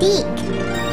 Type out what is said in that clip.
Deke.